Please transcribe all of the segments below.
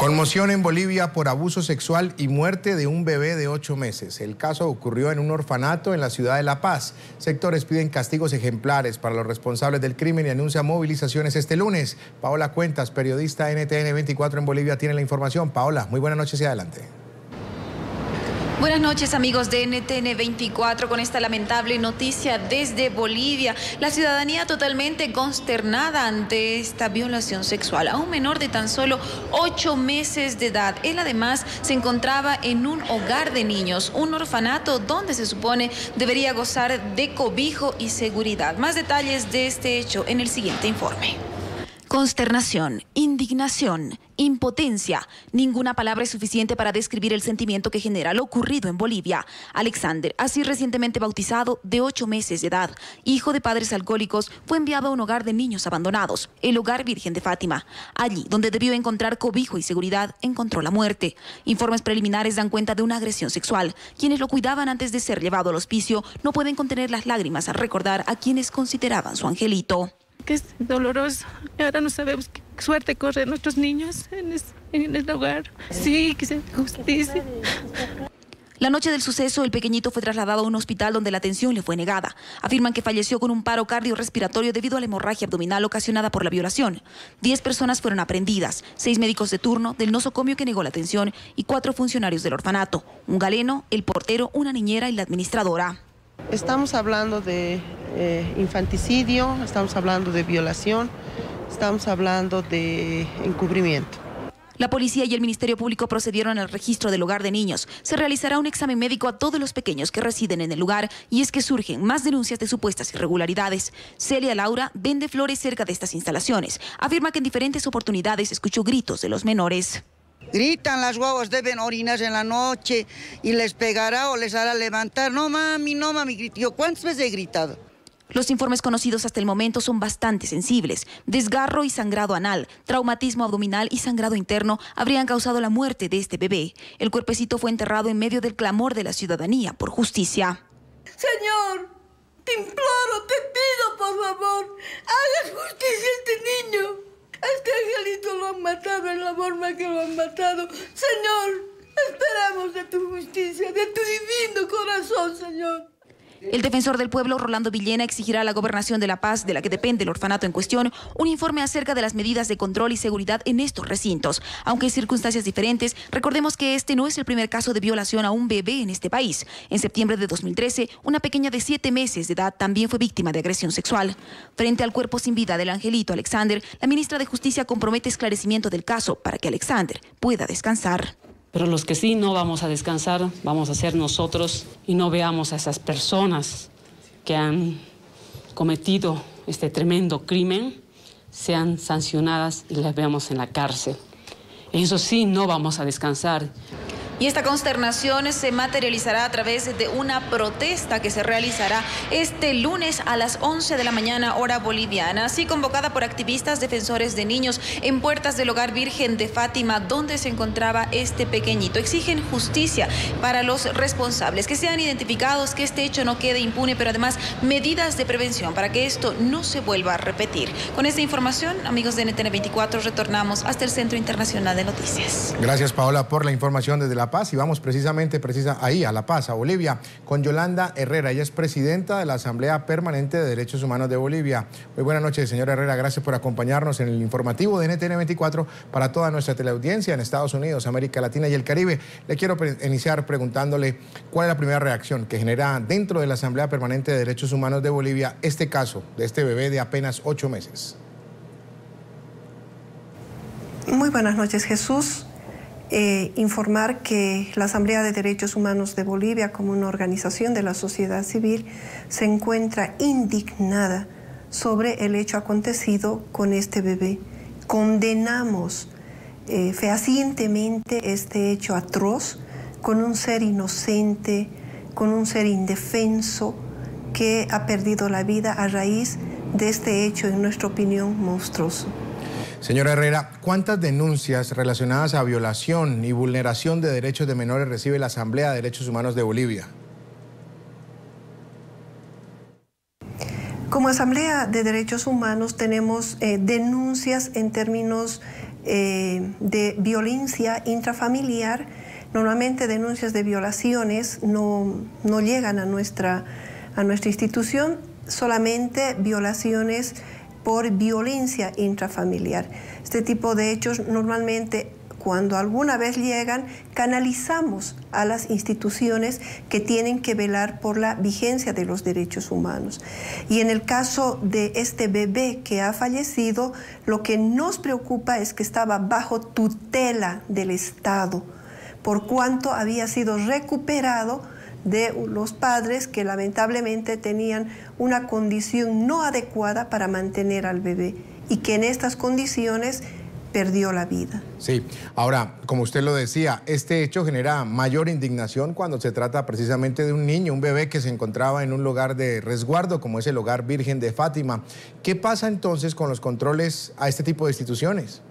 Conmoción en Bolivia por abuso sexual y muerte de un bebé de ocho meses. El caso ocurrió en un orfanato en la ciudad de La Paz. Sectores piden castigos ejemplares para los responsables del crimen y anuncian movilizaciones este lunes. Paola Cuentas, periodista NTN 24 en Bolivia, tiene la información. Paola, muy buenas noches y adelante. Buenas noches amigos de NTN 24 con esta lamentable noticia desde Bolivia. La ciudadanía totalmente consternada ante esta violación sexual a un menor de tan solo ocho meses de edad. Él además se encontraba en un hogar de niños, un orfanato donde se supone debería gozar de cobijo y seguridad. Más detalles de este hecho en el siguiente informe. Consternación, indignación, impotencia. Ninguna palabra es suficiente para describir el sentimiento que genera lo ocurrido en Bolivia. Alexander, así recientemente bautizado, de ocho meses de edad, hijo de padres alcohólicos, fue enviado a un hogar de niños abandonados, el Hogar Virgen de Fátima. Allí, donde debió encontrar cobijo y seguridad, encontró la muerte. Informes preliminares dan cuenta de una agresión sexual. Quienes lo cuidaban antes de ser llevado al hospicio no pueden contener las lágrimas al recordar a quienes consideraban su angelito que es doloroso. Ahora no sabemos qué suerte corren nuestros niños en, en el hogar. Sí, que sea justicia. La noche del suceso, el pequeñito fue trasladado a un hospital donde la atención le fue negada. Afirman que falleció con un paro cardiorrespiratorio debido a la hemorragia abdominal ocasionada por la violación. Diez personas fueron aprendidas, seis médicos de turno del nosocomio que negó la atención y cuatro funcionarios del orfanato, un galeno, el portero, una niñera y la administradora. Estamos hablando de eh, infanticidio, estamos hablando de violación, estamos hablando de encubrimiento. La policía y el Ministerio Público procedieron al registro del hogar de niños. Se realizará un examen médico a todos los pequeños que residen en el lugar y es que surgen más denuncias de supuestas irregularidades. Celia Laura vende flores cerca de estas instalaciones. Afirma que en diferentes oportunidades escuchó gritos de los menores. Gritan las guaguas, deben orinar en la noche y les pegará o les hará levantar. No mami, no mami, yo cuántas veces he gritado. Los informes conocidos hasta el momento son bastante sensibles. Desgarro y sangrado anal, traumatismo abdominal y sangrado interno habrían causado la muerte de este bebé. El cuerpecito fue enterrado en medio del clamor de la ciudadanía por justicia. Señor, te imploro, te pido, por favor, haga justicia a este niño. Este angelito lo han matado en la forma que lo han matado. Señor, esperamos de tu justicia, de tu divino corazón, Señor. El defensor del pueblo, Rolando Villena, exigirá a la Gobernación de La Paz, de la que depende el orfanato en cuestión, un informe acerca de las medidas de control y seguridad en estos recintos. Aunque en circunstancias diferentes, recordemos que este no es el primer caso de violación a un bebé en este país. En septiembre de 2013, una pequeña de siete meses de edad también fue víctima de agresión sexual. Frente al cuerpo sin vida del angelito Alexander, la ministra de Justicia compromete esclarecimiento del caso para que Alexander pueda descansar. Pero los que sí no vamos a descansar, vamos a ser nosotros y no veamos a esas personas que han cometido este tremendo crimen, sean sancionadas y las veamos en la cárcel. Eso sí, no vamos a descansar. Y esta consternación se materializará a través de una protesta que se realizará este lunes a las 11 de la mañana hora boliviana, así convocada por activistas defensores de niños en puertas del hogar Virgen de Fátima, donde se encontraba este pequeñito. Exigen justicia para los responsables, que sean identificados, que este hecho no quede impune, pero además medidas de prevención para que esto no se vuelva a repetir. Con esta información, amigos de NTN 24, retornamos hasta el Centro Internacional de Noticias. Gracias, Paola, por la información desde la Paz y vamos precisamente precisa, ahí, a La Paz, a Bolivia, con Yolanda Herrera. Ella es presidenta de la Asamblea Permanente de Derechos Humanos de Bolivia. Muy buenas noches, señora Herrera. Gracias por acompañarnos en el informativo de NTN 24 para toda nuestra teleaudiencia en Estados Unidos, América Latina y el Caribe. Le quiero iniciar preguntándole cuál es la primera reacción que genera dentro de la Asamblea Permanente de Derechos Humanos de Bolivia este caso de este bebé de apenas ocho meses. Muy buenas noches, Jesús. Eh, informar que la Asamblea de Derechos Humanos de Bolivia, como una organización de la sociedad civil, se encuentra indignada sobre el hecho acontecido con este bebé. Condenamos eh, fehacientemente este hecho atroz con un ser inocente, con un ser indefenso que ha perdido la vida a raíz de este hecho, en nuestra opinión, monstruoso. Señora Herrera, ¿cuántas denuncias relacionadas a violación y vulneración de derechos de menores recibe la Asamblea de Derechos Humanos de Bolivia? Como Asamblea de Derechos Humanos tenemos eh, denuncias en términos eh, de violencia intrafamiliar, normalmente denuncias de violaciones no, no llegan a nuestra, a nuestra institución, solamente violaciones por violencia intrafamiliar. Este tipo de hechos normalmente cuando alguna vez llegan, canalizamos a las instituciones que tienen que velar por la vigencia de los derechos humanos. Y en el caso de este bebé que ha fallecido, lo que nos preocupa es que estaba bajo tutela del Estado, por cuanto había sido recuperado de los padres que lamentablemente tenían una condición no adecuada para mantener al bebé y que en estas condiciones perdió la vida. Sí, ahora, como usted lo decía, este hecho genera mayor indignación cuando se trata precisamente de un niño, un bebé que se encontraba en un lugar de resguardo como es el hogar Virgen de Fátima. ¿Qué pasa entonces con los controles a este tipo de instituciones?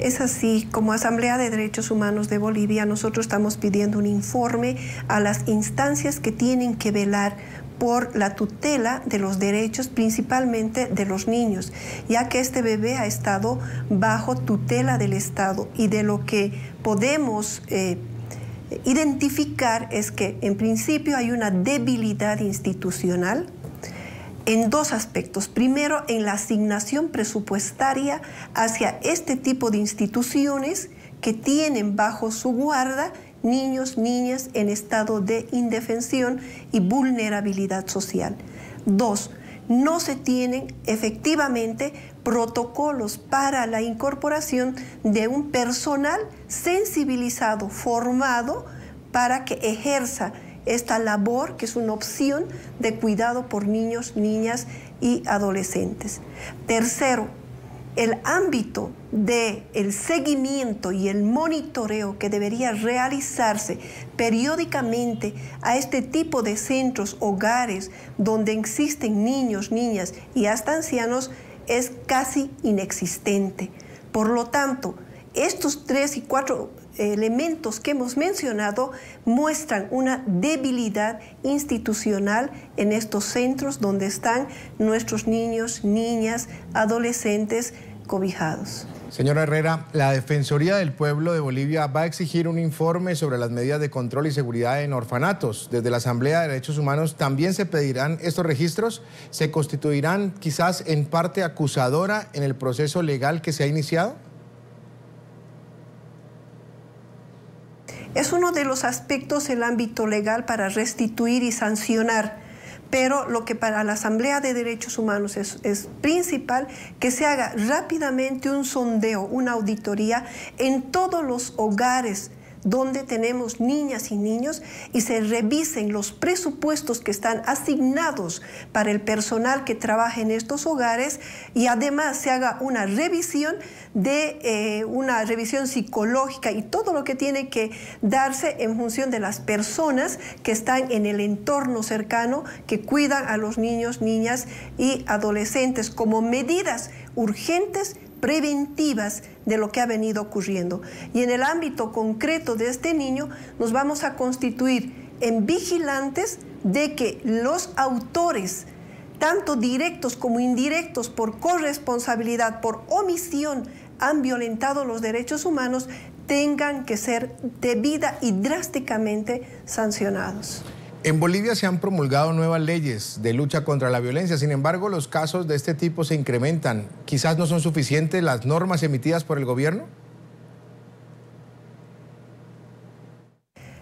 Es así, como Asamblea de Derechos Humanos de Bolivia, nosotros estamos pidiendo un informe a las instancias que tienen que velar por la tutela de los derechos principalmente de los niños, ya que este bebé ha estado bajo tutela del Estado. Y de lo que podemos eh, identificar es que en principio hay una debilidad institucional en dos aspectos. Primero, en la asignación presupuestaria hacia este tipo de instituciones que tienen bajo su guarda niños, niñas en estado de indefensión y vulnerabilidad social. Dos, no se tienen efectivamente protocolos para la incorporación de un personal sensibilizado, formado para que ejerza esta labor, que es una opción de cuidado por niños, niñas y adolescentes. Tercero, el ámbito del el seguimiento y el monitoreo que debería realizarse periódicamente a este tipo de centros, hogares, donde existen niños, niñas y hasta ancianos, es casi inexistente. Por lo tanto, estos tres y cuatro elementos que hemos mencionado muestran una debilidad institucional en estos centros donde están nuestros niños, niñas, adolescentes cobijados. Señora Herrera, la Defensoría del Pueblo de Bolivia va a exigir un informe sobre las medidas de control y seguridad en orfanatos. Desde la Asamblea de Derechos Humanos también se pedirán estos registros. ¿Se constituirán quizás en parte acusadora en el proceso legal que se ha iniciado? Es uno de los aspectos del ámbito legal para restituir y sancionar pero lo que para la Asamblea de Derechos Humanos es, es, principal, que se haga rápidamente un sondeo, una auditoría en todos los hogares donde tenemos niñas y niños y se revisen los presupuestos que están asignados para el personal que trabaja en estos hogares y además se haga una revisión de eh, una revisión psicológica y todo lo que tiene que darse en función de las personas que están en el entorno cercano, que cuidan a los niños, niñas y adolescentes como medidas urgentes preventivas de lo que ha venido ocurriendo. Y en el ámbito concreto de este niño nos vamos a constituir en vigilantes de que los autores, tanto directos como indirectos, por corresponsabilidad, por omisión, han violentado los derechos humanos, tengan que ser debida y drásticamente sancionados. En Bolivia se han promulgado nuevas leyes de lucha contra la violencia, sin embargo los casos de este tipo se incrementan. ¿Quizás no son suficientes las normas emitidas por el gobierno?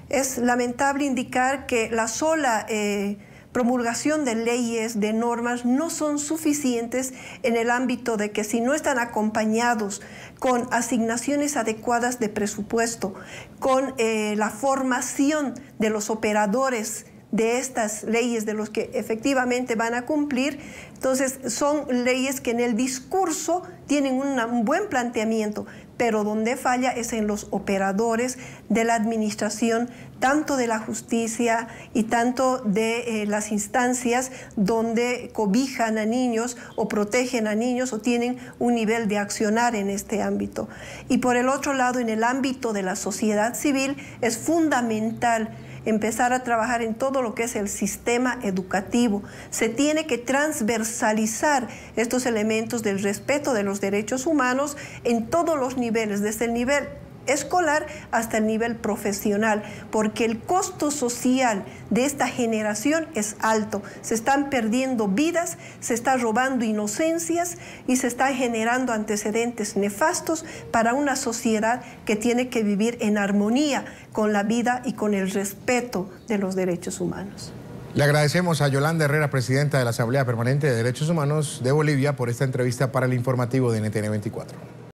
Es lamentable indicar que la sola eh, promulgación de leyes, de normas, no son suficientes en el ámbito de que si no están acompañados con asignaciones adecuadas de presupuesto, con eh, la formación de los operadores de estas leyes, de los que efectivamente van a cumplir. Entonces, son leyes que en el discurso tienen un buen planteamiento, pero donde falla es en los operadores de la administración, tanto de la justicia y tanto de eh, las instancias donde cobijan a niños o protegen a niños o tienen un nivel de accionar en este ámbito. Y por el otro lado, en el ámbito de la sociedad civil, es fundamental empezar a trabajar en todo lo que es el sistema educativo. Se tiene que transversalizar estos elementos del respeto de los derechos humanos en todos los niveles, desde el nivel escolar hasta el nivel profesional, porque el costo social de esta generación es alto. Se están perdiendo vidas, se están robando inocencias y se están generando antecedentes nefastos para una sociedad que tiene que vivir en armonía con la vida y con el respeto de los derechos humanos. Le agradecemos a Yolanda Herrera, presidenta de la Asamblea Permanente de Derechos Humanos de Bolivia, por esta entrevista para el informativo de NTN 24.